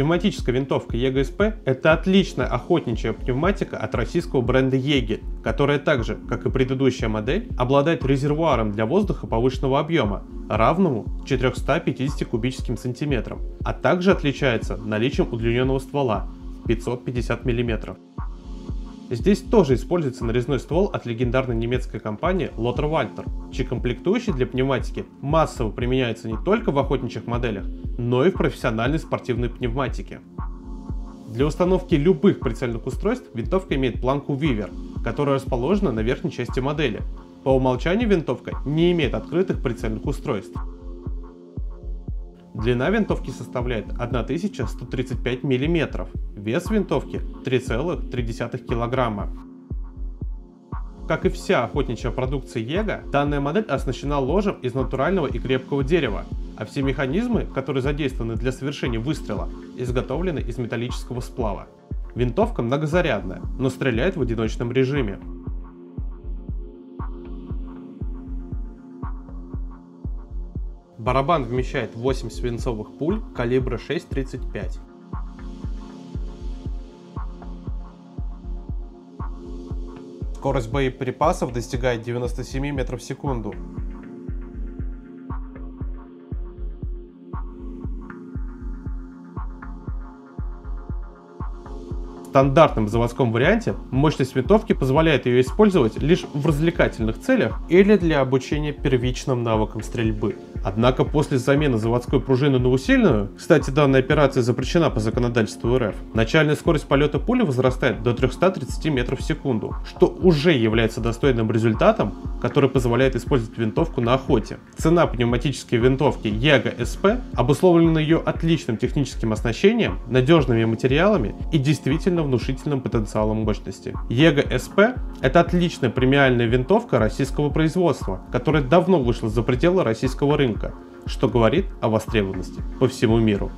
Пневматическая винтовка EGSP – это отличная охотничья пневматика от российского бренда Егель, которая также, как и предыдущая модель, обладает резервуаром для воздуха повышенного объема, равному 450 кубическим сантиметрам, а также отличается наличием удлиненного ствола 550 мм. Здесь тоже используется нарезной ствол от легендарной немецкой компании Lothar Walter, чьи комплектующие для пневматики массово применяются не только в охотничьих моделях, но и в профессиональной спортивной пневматике. Для установки любых прицельных устройств винтовка имеет планку Weaver, которая расположена на верхней части модели. По умолчанию винтовка не имеет открытых прицельных устройств. Длина винтовки составляет 1135 мм, вес винтовки 3,3 кг. Как и вся охотничья продукция Его, данная модель оснащена ложем из натурального и крепкого дерева, а все механизмы, которые задействованы для совершения выстрела, изготовлены из металлического сплава. Винтовка многозарядная, но стреляет в одиночном режиме. Барабан вмещает 8 свинцовых пуль калибра 6,35. Скорость боеприпасов достигает 97 метров в секунду. стандартном заводском варианте мощность винтовки позволяет ее использовать лишь в развлекательных целях или для обучения первичным навыкам стрельбы. Однако после замены заводской пружины на усиленную, кстати, данная операция запрещена по законодательству РФ, начальная скорость полета пули возрастает до 330 метров в секунду, что уже является достойным результатом, который позволяет использовать винтовку на охоте. Цена пневматической винтовки Яга СП обусловлена ее отличным техническим оснащением, надежными материалами и действительно внушительным потенциалом мощности. Яга СП – это отличная премиальная винтовка российского производства, которая давно вышла за пределы российского рынка рынка, что говорит о востребованности по всему миру.